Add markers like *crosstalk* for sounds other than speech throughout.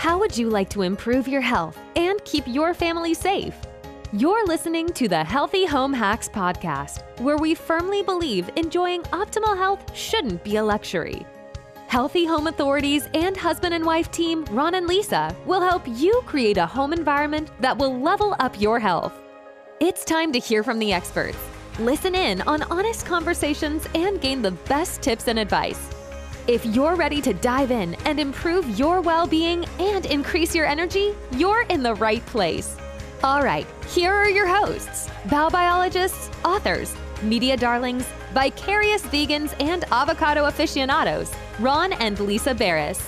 How would you like to improve your health and keep your family safe? You're listening to the Healthy Home Hacks Podcast, where we firmly believe enjoying optimal health shouldn't be a luxury. Healthy Home Authorities and husband and wife team Ron and Lisa will help you create a home environment that will level up your health. It's time to hear from the experts. Listen in on honest conversations and gain the best tips and advice. If you're ready to dive in and improve your well being and increase your energy, you're in the right place. All right, here are your hosts biologists, authors, media darlings, vicarious vegans, and avocado aficionados, Ron and Lisa Beres.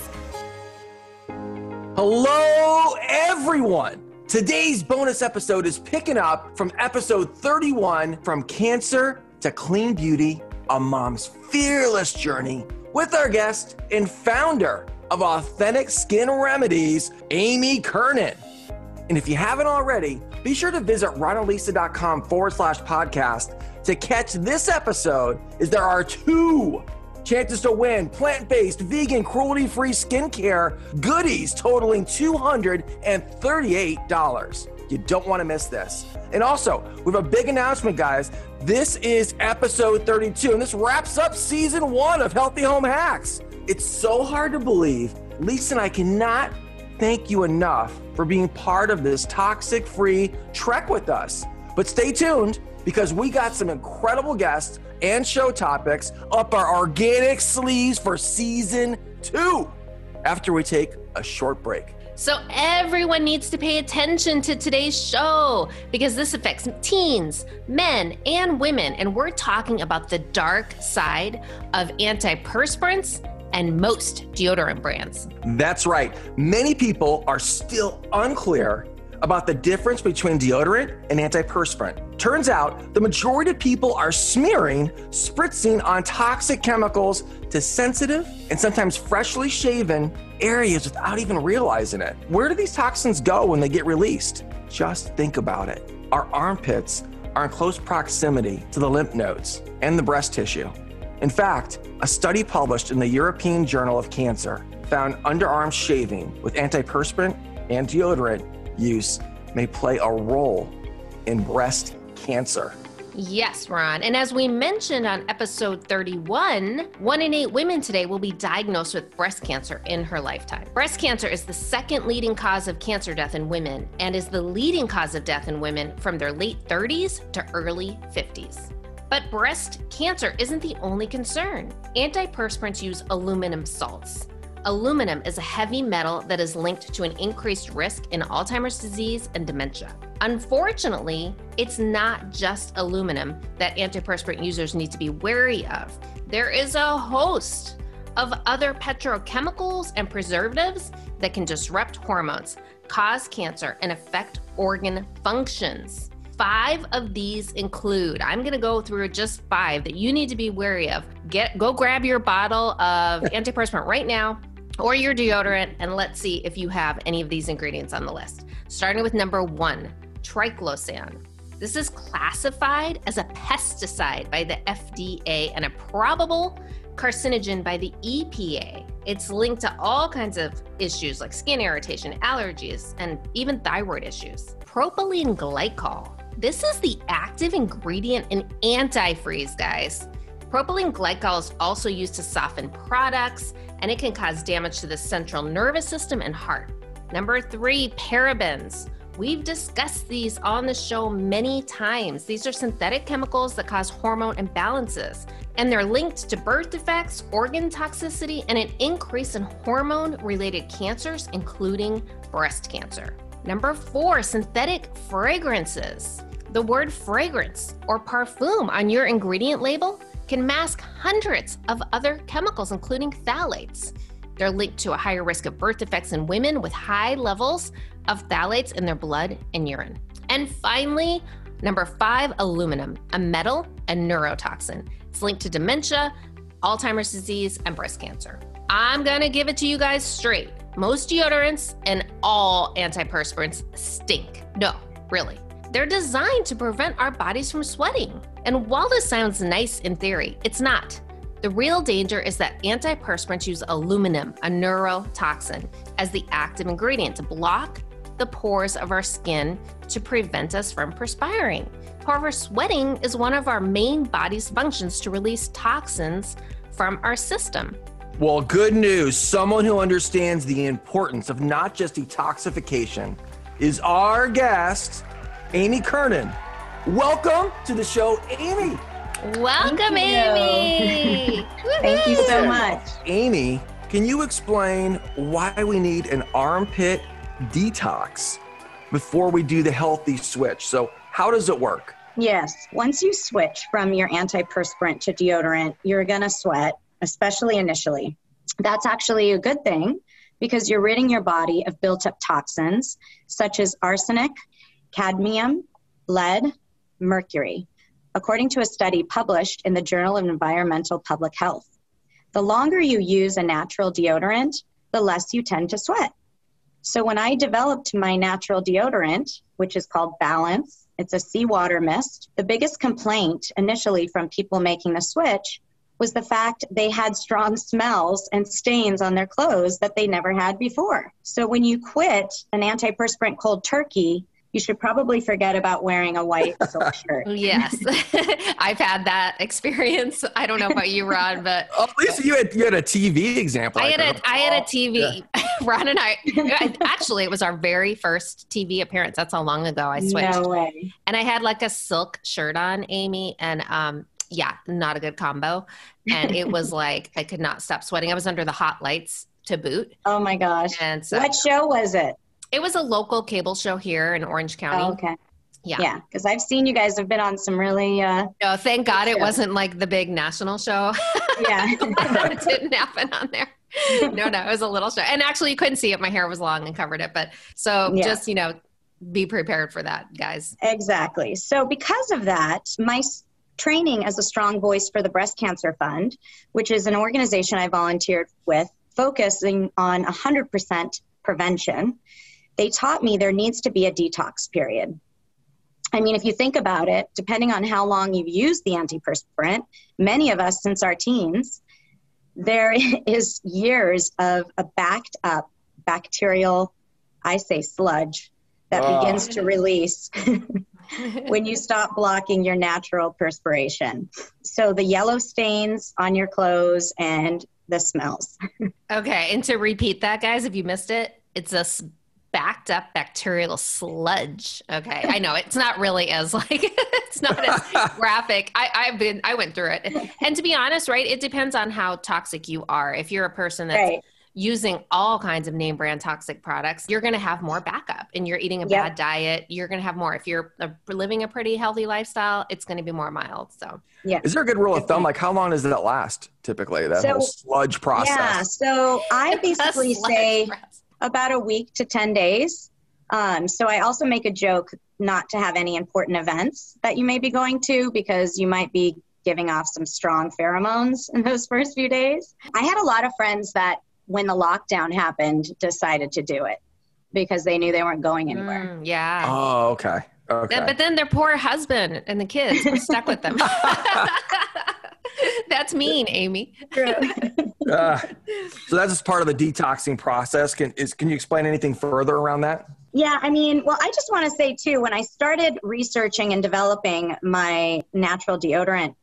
Hello, everyone. Today's bonus episode is picking up from episode 31 From Cancer to Clean Beauty, a mom's fearless journey with our guest and founder of Authentic Skin Remedies, Amy Kearnan. And if you haven't already, be sure to visit ronandlisa.com forward slash podcast to catch this episode, as there are two chances to win plant based, vegan, cruelty free skincare goodies totaling $238. You don't want to miss this. And also, we have a big announcement, guys. This is episode 32, and this wraps up season one of Healthy Home Hacks. It's so hard to believe. Lisa and I cannot thank you enough for being part of this toxic free trek with us. But stay tuned because we got some incredible guests and show topics up our organic sleeves for season two after we take a short break. So, everyone needs to pay attention to today's show because this affects teens, men, and women. And we're talking about the dark side of antiperspirants and most deodorant brands. That's right. Many people are still unclear about the difference between deodorant and antiperspirant. Turns out the majority of people are smearing, spritzing on toxic chemicals to sensitive and sometimes freshly shaven areas without even realizing it. Where do these toxins go when they get released? Just think about it. Our armpits are in close proximity to the lymph nodes and the breast tissue. In fact, a study published in the European Journal of Cancer found underarm shaving with antiperspirant and deodorant use may play a role in breast cancer. Yes, Ron. And as we mentioned on episode 31, one in eight women today will be diagnosed with breast cancer in her lifetime. Breast cancer is the second leading cause of cancer death in women and is the leading cause of death in women from their late 30s to early 50s. But breast cancer isn't the only concern. Antiperspirants use aluminum salts. Aluminum is a heavy metal that is linked to an increased risk in Alzheimer's disease and dementia. Unfortunately, it's not just aluminum that antiperspirant users need to be wary of. There is a host of other petrochemicals and preservatives that can disrupt hormones, cause cancer, and affect organ functions. Five of these include, I'm going to go through just five that you need to be wary of. Get go grab your bottle of *laughs* antiperspirant right now or your deodorant, and let's see if you have any of these ingredients on the list. Starting with number one, triclosan. This is classified as a pesticide by the FDA and a probable carcinogen by the EPA. It's linked to all kinds of issues like skin irritation, allergies, and even thyroid issues. Propylene glycol. This is the active ingredient in antifreeze, guys. Propylene glycol is also used to soften products and it can cause damage to the central nervous system and heart. Number three, parabens. We've discussed these on the show many times. These are synthetic chemicals that cause hormone imbalances, and they're linked to birth defects, organ toxicity, and an increase in hormone related cancers, including breast cancer. Number four, synthetic fragrances. The word fragrance or parfum on your ingredient label can mask hundreds of other chemicals, including phthalates. They're linked to a higher risk of birth defects in women with high levels of phthalates in their blood and urine. And finally, number five, aluminum, a metal and neurotoxin. It's linked to dementia, Alzheimer's disease, and breast cancer. I'm gonna give it to you guys straight. Most deodorants and all antiperspirants stink. No, really. They're designed to prevent our bodies from sweating. And while this sounds nice in theory, it's not. The real danger is that antiperspirants use aluminum, a neurotoxin, as the active ingredient to block the pores of our skin to prevent us from perspiring. However, sweating is one of our main body's functions to release toxins from our system. Well, good news. Someone who understands the importance of not just detoxification is our guest, Amy Kearnan. Welcome to the show, Amy. Welcome, Thank Amy. *laughs* Thank you so much. Amy, can you explain why we need an armpit detox before we do the healthy switch? So, how does it work? Yes, once you switch from your antiperspirant to deodorant, you're going to sweat, especially initially. That's actually a good thing because you're ridding your body of built up toxins such as arsenic, cadmium, lead, mercury, according to a study published in the Journal of Environmental Public Health. The longer you use a natural deodorant, the less you tend to sweat. So when I developed my natural deodorant, which is called Balance, it's a seawater mist, the biggest complaint initially from people making the switch was the fact they had strong smells and stains on their clothes that they never had before. So when you quit an antiperspirant cold turkey, you should probably forget about wearing a white *laughs* silk shirt. yes, *laughs* I've had that experience. I don't know about you, Ron, but *laughs* Oh, least you had you had a TV example. I had could a I had a recall. TV. Ron and I, I- actually, it was our very first TV appearance. That's how long ago I switched. No way. And I had like a silk shirt on, Amy, and um, yeah, not a good combo. And it was like I could not stop sweating. I was under the hot lights to boot, Oh my gosh. and so What show was it? It was a local cable show here in Orange County. Oh, okay. Yeah. Yeah, because I've seen you guys have been on some really, uh, No, thank God it wasn't like the big national show. yeah. *laughs* it didn't happen on there. No, no, it was a little show. And actually, you couldn't see it. My hair was long and covered it. But so Yeah. just, you know, be prepared for that, guys. Exactly. So, because of that, my training as a strong voice for the Breast Cancer Fund, which is an organization I volunteered with, focusing on 100% prevention, they taught me there needs to be a detox period. I mean, if you think about it, depending on how long you've used the antiperspirant, many of us since our teens, there *laughs* is years of a backed up bacterial, I say sludge, that Oh. begins to release *laughs* when you stop blocking your natural perspiration. So the yellow stains on your clothes and the smells. *laughs* Okay. And to repeat that, guys, if you missed it, it's a s- backed up bacterial sludge. Okay. I know it's not really as like, *laughs* it's not as *laughs* graphic. I, I've been, I went through it. And to be honest, right, it depends on how toxic you are. If you're a person that's Right. using all kinds of name brand toxic products, you're going to have more backup and you're eating a Yep. bad diet. You're going to have more. If you're uh, living a pretty healthy lifestyle, it's going to be more mild. So, Yeah. Is there a good rule of thumb? Like, how long does that last? Typically, that So- whole sludge process. Yeah. So I *laughs* basically say press. About a week to 10 days. Um, so I also make a joke not to have any important events that you may be going to because you might be giving off some strong pheromones in those first few days. I had a lot of friends that, when the lockdown happened, decided to do it because they knew they weren't going anywhere. Mm, yeah. Oh, okay. Okay. But then their poor husband and the kids were stuck with them. *laughs* *laughs* *laughs* That's mean, Amy. *laughs* Uh, so that's just part of the detoxing process. Can is can you explain anything further around that? Yeah, I mean, well, I just want to say too, when I started researching and developing my natural deodorant,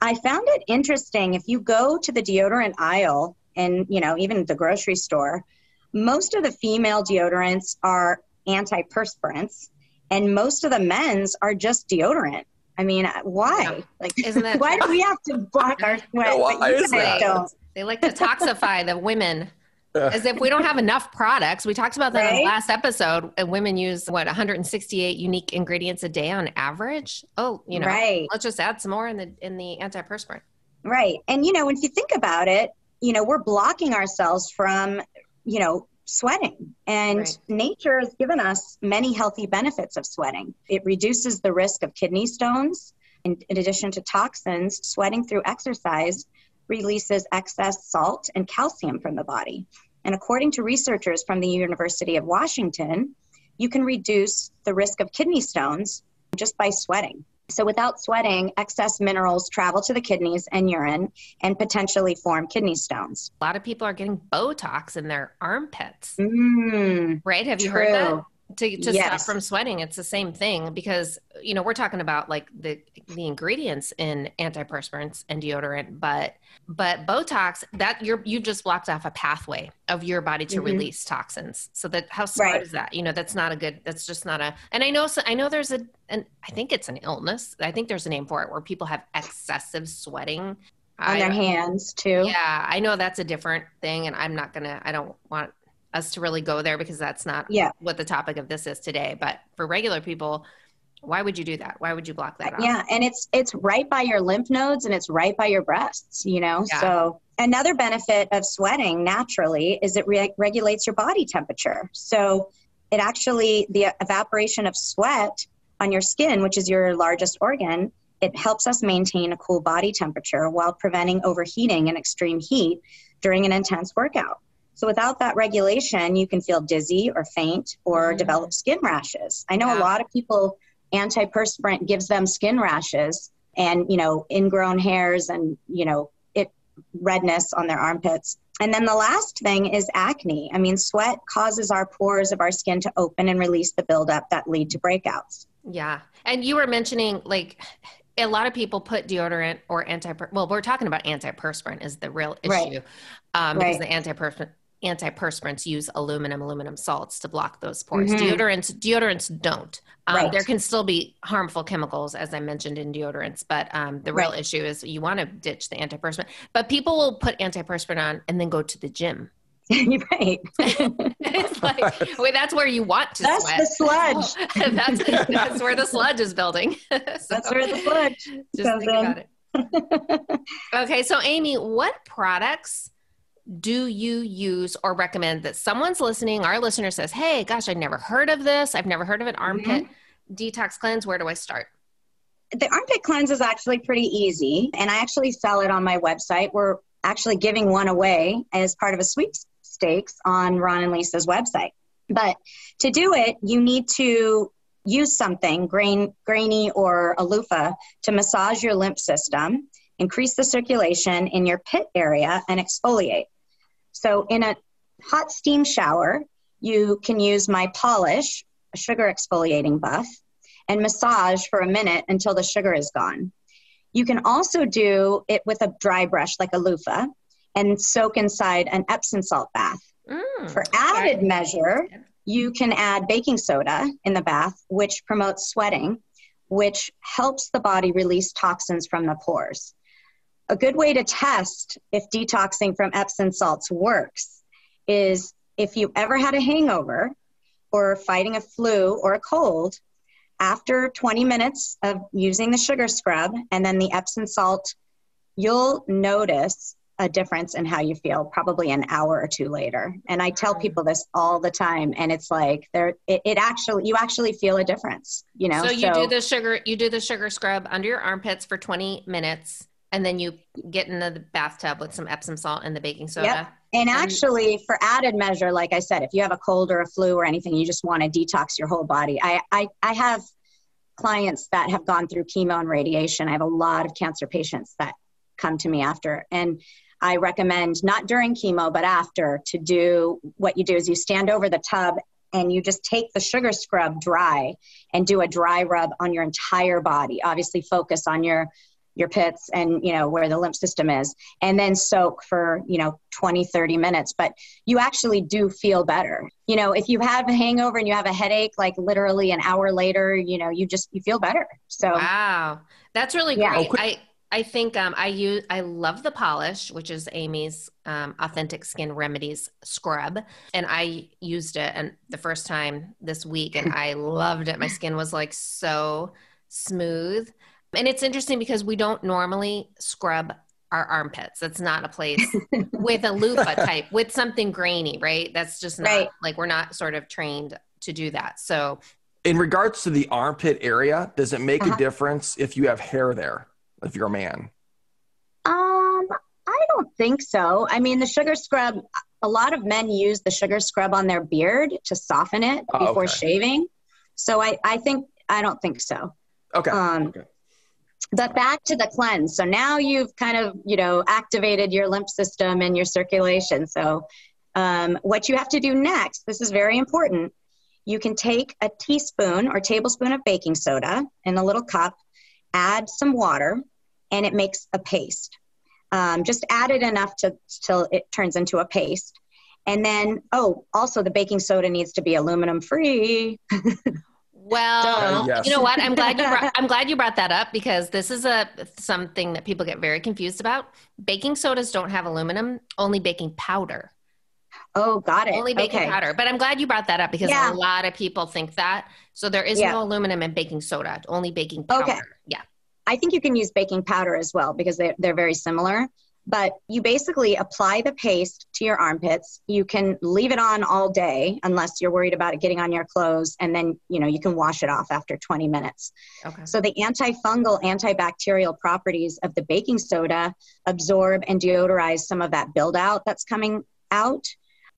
I found it interesting. If you go to the deodorant aisle and, you know, even the grocery store, most of the female deodorants are antiperspirants and most of the men's are just deodorant. I mean, why? Yeah. Like, Isn't that *laughs* why do we have to block our sweat? Why is that? don't? They like to toxify the women Uh, as if we don't have enough products. We talked about that in the last episode. And women use what 168 unique ingredients a day on average. Oh, you know, Right. let's just add some more in the in the antiperspirant. Right. And, you know, if you think about it, you know, we're blocking ourselves from, you know, sweating. And Right. nature has given us many healthy benefits of sweating. It reduces the risk of kidney stones. In, in addition to toxins, sweating through exercise releases excess salt and calcium from the body. And according to researchers from the University of Washington, you can reduce the risk of kidney stones just by sweating. So, without sweating, excess minerals travel to the kidneys and urine and potentially form kidney stones. A lot of people are getting Botox in their armpits, Mm, right? Have you true. heard that? To, to stop from sweating, it's the same thing because you know we're talking about like the the ingredients in antiperspirants and deodorant, but but Botox that you're you just blocked off a pathway of your body to Mhm. release toxins. So that how smart Right. is that? You know that's not a good. That's just not a. And I know so I know there's a and I think it's an illness. I think there's a name for it where people have excessive sweating. on I- their hands, too. yeah, I know that's a different thing, and I'm not gonna. I don't want us to really go there because that's not Yeah. what the topic of this is today. But for regular people, why would you do that? Why would you block that out? Yeah, and it's it's right by your lymph nodes and it's right by your breasts, you know. Yeah. So another benefit of sweating naturally is it re- regulates your body temperature. So it actually the evaporation of sweat on your skin, which is your largest organ, it helps us maintain a cool body temperature while preventing overheating and extreme heat during an intense workout. So without that regulation, you can feel dizzy or faint or Mhm. develop skin rashes. I know Yeah. a lot of people antiperspirant gives them skin rashes and you know ingrown hairs and you know it redness on their armpits and then the last thing is acne i mean sweat causes our pores of our skin to open and release the buildup that lead to breakouts Yeah. And you were mentioning like a lot of people put deodorant or anti well, we're talking about antiperspirant is the real issue. Right. Um, because the antiperspirant antiperspirants use aluminum aluminum salts to block those pores. Mhm. Deodorants deodorants don't. Um, Right. There can still be harmful chemicals, as I mentioned in deodorants, but um, the real Right. issue is you want to ditch the antiperspirant. But people will put antiperspirant on and then go to the gym. You're *laughs* right *laughs* it's like, *laughs* wait, that's where you want to that's sweat. the sludge that's that's where the sludge is building. that's where the sludge just think in. about it. okay, so Amy, what products do you use or recommend that someone's listening? Our listener says, "Hey, gosh, I've never heard of this. I've never heard of an mm-hmm. armpit detox cleanse. Where do I start?" the armpit cleanse is actually pretty easy and i actually sell it on my website we're actually giving one away as part of a sweepstakes on ron and lisa's website but to do it you need to use something grain, grainy or a loofah to massage your lymph system increase the circulation in your pit area and exfoliate so in a hot steam shower you can use my polish a sugar exfoliating buff and massage for a minute until the sugar is gone. You can also do it with a dry brush like a loofah and soak inside an Epsom salt bath. Mm, For added measure, you can add baking soda in the bath, which promotes sweating, which helps the body release toxins from the pores. A good way to test if detoxing from Epsom salts works is if you ever had a hangover or fighting a flu or a cold, after 20 minutes of using the sugar scrub and then the Epsom salt, you'll notice a difference in how you feel probably an hour or two later. And I tell people this all the time and it's like there it, it actually you actually feel a difference, you know. so you do the sugar, you do the sugar scrub under your armpits for 20 minutes, and then you get in the bathtub with some Epsom salt and the baking soda. And And- actually, for added measure, like I said, if you have a cold or a flu or anything, you just want to detox your whole body. I, I, I have clients that have gone through chemo and radiation. I have a lot of cancer patients that come to me after. And I recommend not during chemo, but after to do what you do is you stand over the tub and you just take the sugar scrub dry and do a dry rub on your entire body. Obviously, focus on your your pits and you know where the lymph system is and then soak for you know 20 30 minutes but you actually do feel better you know if you have a hangover and you have a headache like literally an hour later you know you just you feel better so Wow, that's really Yeah. great. I I think um, I use I love the polish, which is Amy's um, Authentic Skin Remedies scrub, and I used it and the first time this week, and I loved it. My skin was like so smooth, and it's interesting because we don't normally scrub our armpits. That's not a place *laughs* with a loofah type with something grainy, right? That's just not Right. like we're not sort of trained to do that. So In regards to the armpit area, does it make a Uh-huh. difference if you have hair there, if you're a man? Um, I don't think so. I mean, the sugar scrub, a lot of men use the sugar scrub on their beard to soften it Oh, before okay. shaving. So I, I think, I don't think so. Okay. Um, okay. But back to the cleanse. So now you've kind of, you know, activated your lymph system and your circulation. So um, what you have to do next, this is very important. You can take a teaspoon or tablespoon of baking soda in a little cup, add some water, and it makes a paste. Um, just add it enough to till it turns into a paste. And then, oh, also the baking soda needs to be aluminum free. *laughs* Well, Uh, yes. you know what? I'm glad you brought, *laughs* I'm glad you brought that up because this is a something that people get very confused about. Baking sodas don't have aluminum, only baking powder. oh, got it. Only baking okay. powder. But I'm glad you brought that up because Yeah. a lot of people think that. So there is Yeah. no aluminum in baking soda, only baking powder. Okay. Yeah. I think you can use baking powder as well because they're, they're very similar. But you basically apply the paste to your armpits. You can leave it on all day unless you're worried about it getting on your clothes. And then, you know, you can wash it off after 20 minutes. Okay. So the antifungal, antibacterial properties of the baking soda absorb and deodorize some of that buildout that's coming out.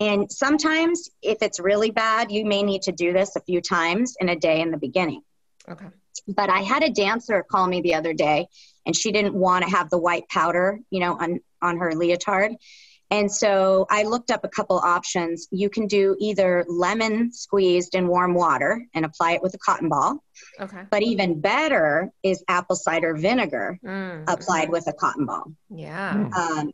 And sometimes, if it's really bad, you may need to do this a few times in a day in the beginning. Okay. But I had a dancer call me the other day, and she didn't want to have the white powder, you know, on on her leotard. And so I looked up a couple options. You can do either lemon squeezed in warm water and apply it with a cotton ball, Okay. but even better is apple cider vinegar Mm. applied with a cotton ball. Yeah. Mm. Um,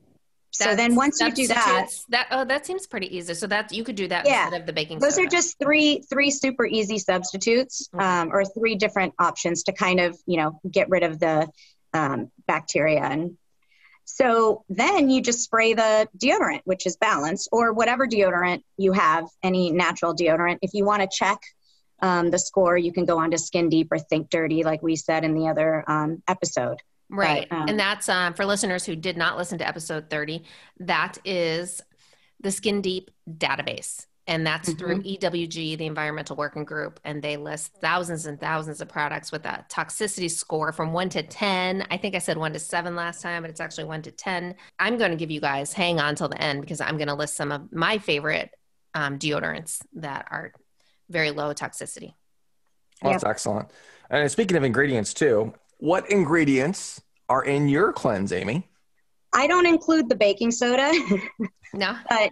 so That then once you do that, that oh that seems pretty easy. So that you could do that Yeah. instead of the baking those soda. are just three three super easy substitutes Okay. um, or three different options to kind of you know get rid of the um, bacteria and so then you just spray the deodorant which is balanced or whatever deodorant you have any natural deodorant if you want to check um, the score you can go on to skin deep or think dirty like we said in the other um, episode Right. um, and that's um, for listeners who did not listen to episode 30. That is the Skin Deep database. And that's Mm-hmm. through EWG, the Environmental Working Group. And they list thousands and thousands of products with a toxicity score from one to 10. I think I said one to seven last time, but it's actually one to 10. I'm going to give you guys, hang on till the end because I'm going to list some of my favorite um, deodorants that are very low toxicity. Well, that's excellent. And speaking of ingredients too, what ingredients are in your cleanse, Amy? i don't include the baking soda *laughs* No? But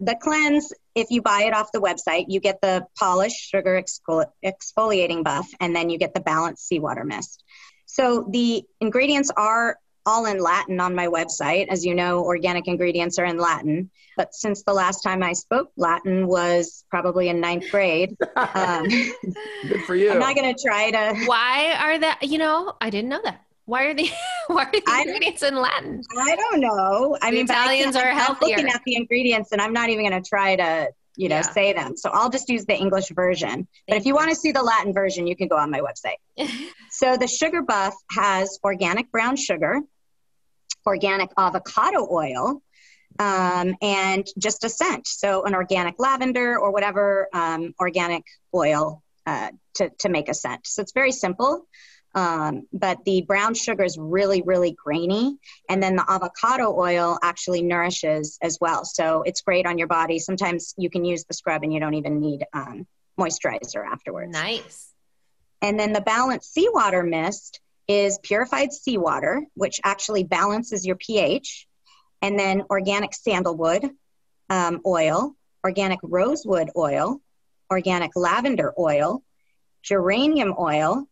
the cleanse, if you buy it off the website, you get the polished sugar exfoli- exfoliating buff, and then you get the balanced seawater mist. So the ingredients are all in Latin on my website. As you know, organic ingredients are in Latin. But since the last time I spoke Latin was probably in ninth grade, *laughs* um, Good for you. I'm not going to try to. Why are that? You know, I didn't know that. Why are the *laughs* why are the I- ingredients in Latin? I don't know. I The mean, but I Italians can't- are I'm looking at the ingredients, and I'm not even going to try to, you know, Yeah. say them. So I'll just use the English version. But Thank if you want to see the Latin version, you can go on my website. *laughs* So the sugar buff has organic brown sugar, organic avocado oil, um, and just a scent. So an organic lavender or whatever um, organic oil uh, to, to make a scent. So it's very simple. Um, but the brown sugar is really, really grainy. And then the avocado oil actually nourishes as well. So it's great on your body. Sometimes you can use the scrub and you don't even need um, moisturizer afterwards. nice. And then the balanced seawater mist is purified seawater, which actually balances your pH. And then organic sandalwood um, oil, organic rosewood oil, organic lavender oil, geranium oil,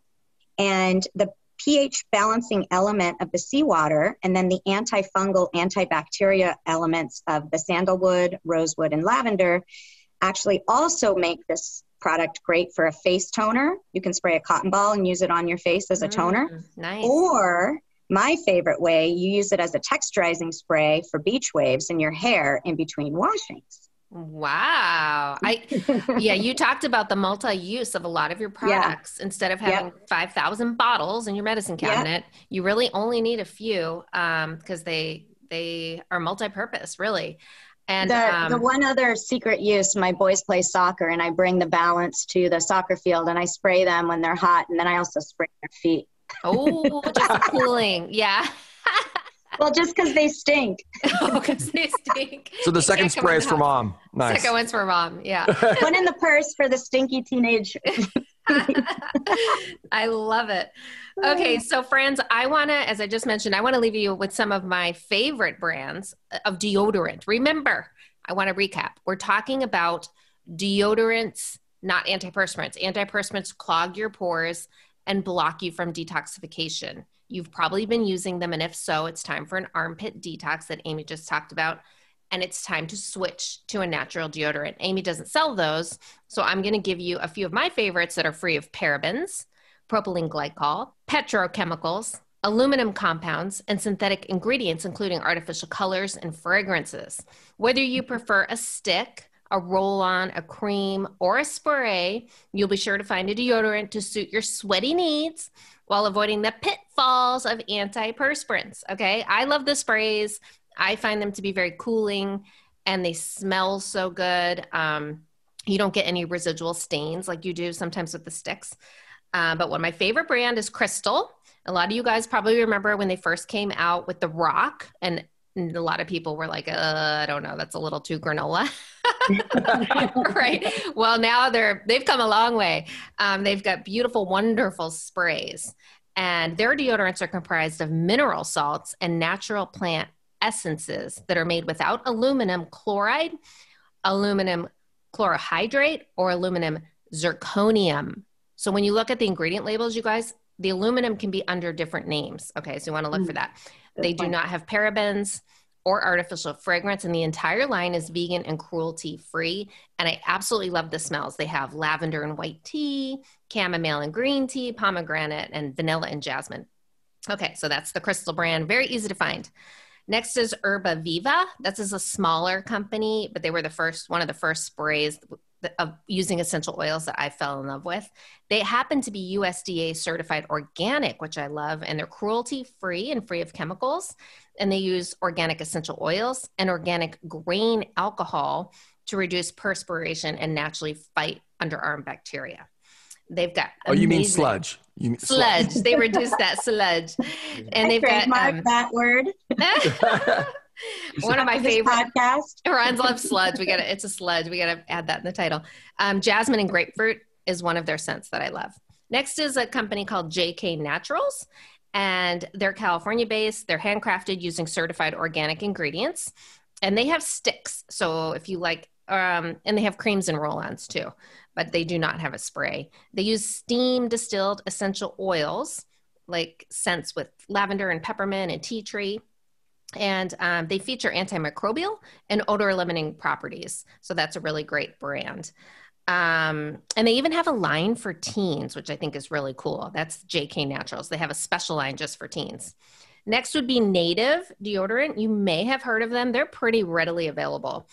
and the pH balancing element of the seawater, and then the antifungal, antibacteria elements of the sandalwood, rosewood, and lavender actually also make this product great for a face toner. You can spray a cotton ball and use it on your face as a toner. Mm, nice. Or my favorite way, you use it as a texturizing spray for beach waves in your hair in between washings. Wow. I yeah, you *laughs* talked about the multi-use of a lot of your Yeah. products. Instead of Yep. having 5,000 bottles in your medicine Yep. cabinet, you really only need a few um because they they are multi-purpose, really. And the, um, the one other secret use, my boys play soccer and I bring the balance to the soccer field and I spray them when they're hot and then I also spray their feet. oh, just *laughs* cooling. Yeah. *laughs* Well, just because they stink. *laughs* Oh, because they stink. so the second spray is for house. mom. Nice. Second one's for mom. Yeah. *laughs* One in the purse for the stinky teenage *laughs* I love it. Okay, so friends, I want to, as I just mentioned, I want to leave you with some of my favorite brands of deodorant. Remember, I want to recap. We're talking about deodorants, not antiperspirants. Antiperspirants clog your pores and block you from detoxification. You've probably been using them, and if so, it's time for an armpit detox that Amy just talked about. And it's time to switch to a natural deodorant. Amy doesn't sell those, so I'm going to give you a few of my favorites that are free of parabens, propylene glycol, petrochemicals, aluminum compounds, and synthetic ingredients, including artificial colors and fragrances. Whether you prefer a stick, a roll on, a cream, or a spray, you'll be sure to find a deodorant to suit your sweaty needs while avoiding the pitfalls of antiperspirants. Okay. I love the sprays, I find them to be very cooling and they smell so good. Um, you don't get any residual stains like you do sometimes with the sticks. Uh, but one of my favorite brand is Crystal. A lot of you guys probably remember when they first came out with the Rock, and, a lot of people were like, uh, "I don't know, that's a little too granola." *laughs* *laughs* right. Well, now they're they've come a long way. Um, they've got beautiful, wonderful sprays, and their deodorants are comprised of mineral salts and natural plant essences that are made without aluminum chloride, aluminum chlorohydrate, or aluminum zirconium. So when you look at the ingredient labels, you guys, the aluminum can be under different names. Okay, so you want to look mm, for that. They do not have parabens or artificial fragrance, and the entire line is vegan and cruelty free. And I absolutely love the smells. They have lavender and white tea, chamomile and green tea, pomegranate, and vanilla and jasmine. Okay, so that's the Crystal brand. Very easy to find. Next is Herba Viva. This is a smaller company, but they were the first, one of the first sprays of using essential oils that I fell in love with. They happen to be USDA certified organic, which I love, and they're cruelty free and free of chemicals. And they use organic essential oils and organic grain alcohol to reduce perspiration and naturally fight underarm bacteria. They've got oh, you mean sludge? You mean sludge? sludge. they reduce that sludge, *laughs* and they've got um, that word. *laughs* *laughs* One of my favorite podcast. *laughs* Ron's love sludge. We got to, it's a sludge. We got to add that in the title. Um, jasmine and grapefruit is one of their scents that I love. Next is a company called JK Naturals, and they're California based. They're handcrafted using certified organic ingredients, and they have sticks. So if you like, um, and they have creams and roll ons too, but they do not have a spray. They use steam distilled essential oils like scents with lavender and peppermint and tea tree and um, they feature antimicrobial and odor eliminating properties. So that's a really great brand. Um, and they even have a line for teens, which I think is really cool. That's JK Naturals. They have a special line just for teens. Next would be Native deodorant. You may have heard of them, they're pretty readily available.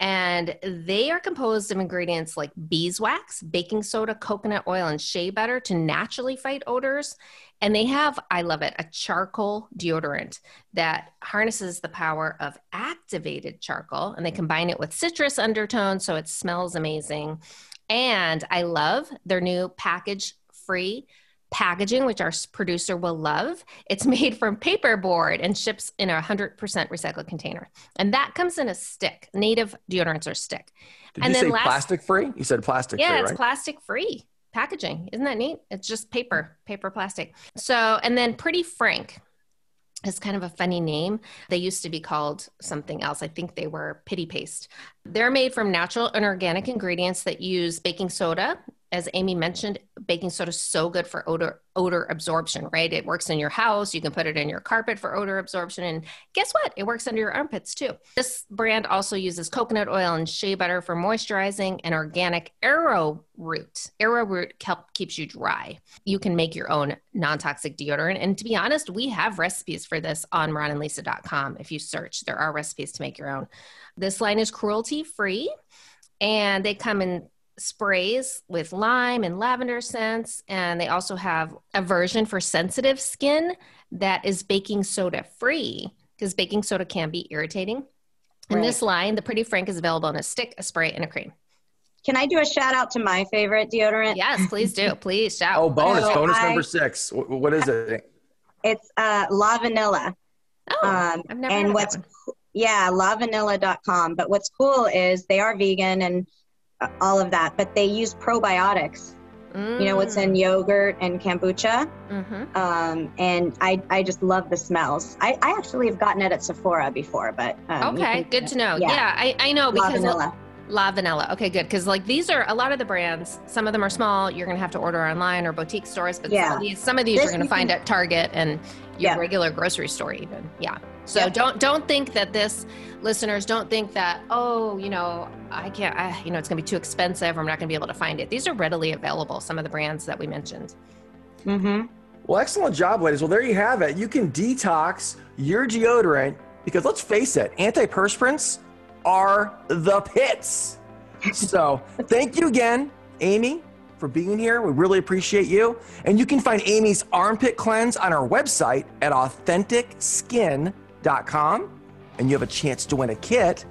And they are composed of ingredients like beeswax, baking soda, coconut oil, and shea butter to naturally fight odors. And they have, I love it, a charcoal deodorant that harnesses the power of activated charcoal and they combine it with citrus undertones so it smells amazing. And I love their new package free packaging, which our producer will love. It's *laughs* made from paperboard and ships in a 100% recycled container. And that comes in a stick. Native deodorants are stick. Did and you say last, plastic free? You said plastic yeah, free, it's plastic free packaging. Isn't that neat? It's just paper, paper plastic. So, and then Pretty Frank is kind of a funny name. They used to be called something else. I think they were pity paste. They're made from natural and organic ingredients that use baking soda as Amy mentioned, baking soda is so good for odor odor absorption, right? It works in your house. You can put it in your carpet for odor absorption. And guess what? It works under your armpits too. This brand also uses coconut oil and shea butter for moisturizing and organic arrowroot. Arrowroot kelp keeps you dry. You can make your own non-toxic deodorant. And to be honest, we have recipes for this on ronandlisa.com. If you search, there are recipes to make your own. This line is cruelty free and they come in sprays with lime and lavender scents. And they also have a version for sensitive skin that is baking soda free because baking soda can be irritating. In right. this line, the Pretty Frank is available in a stick, a spray, and a cream. Can I do a shout out to my favorite deodorant? Yes, please do. Please shout. Oh, bonus, so bonus I, number six. What is it? It's uh, La Vanilla. Oh, um, I've never and what's yeah, lavanilla.com. But what's cool is they are vegan and all of that, but they use probiotics You know, what's in yogurt and kombucha. Mm-hmm. Um, and I, I just love the smells. I, I actually have gotten it at Sephora before, but um, Okay, can- good to know. Yeah, Yeah. I, I know because. La Vanilla. Okay, good. Because like these are a lot of the brands. Some of them are small. You're gonna have to order online or boutique stores. But some of these, some of these This you're gonna find can- at Target and your Yeah. regular grocery store even. Yeah. So Yeah. don't don't think that this listeners don't think that oh you know I can't I, you know it's gonna be too expensive. or I'm not gonna be able to find it. These are readily available. Some of the brands that we mentioned. Mm-hmm. Well, excellent job, ladies. Well, there you have it. You can detox your deodorant because let's face it, antiperspirants are the pits. So, thank you again, Amy, for being here. We really appreciate you. And you can find Amy's armpit cleanse on our website at authenticskin.com. And you have a chance to win a kit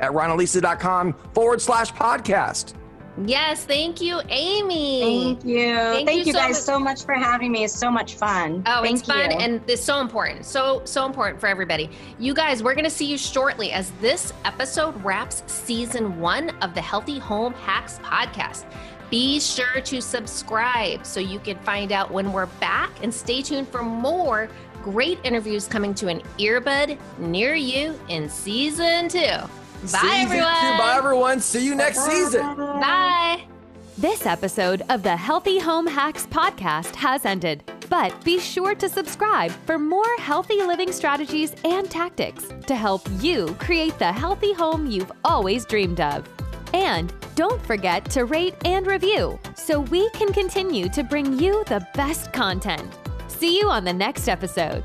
at ronandlisa.com forward slash podcast. Yes, thank you, Amy. Thank you. Thank Thank, you you so guys much. so much for having me. It's so much fun. Oh, Thank it's fun and it's so important. So, so important for everybody. You guys, we're going to see you shortly as this episode wraps season one of the Healthy Home Hacks podcast. Be sure to subscribe so you can find out when we're back and stay tuned for more great interviews coming to an earbud near you in season two. Bye, Season everyone. two. Bye, everyone. See you next season. Bye. This episode of the Healthy Home Hacks podcast has ended, but be sure to subscribe for more healthy living strategies and tactics to help you create the healthy home you've always dreamed of. And don't forget to rate and review so we can continue to bring you the best content. See you on the next episode.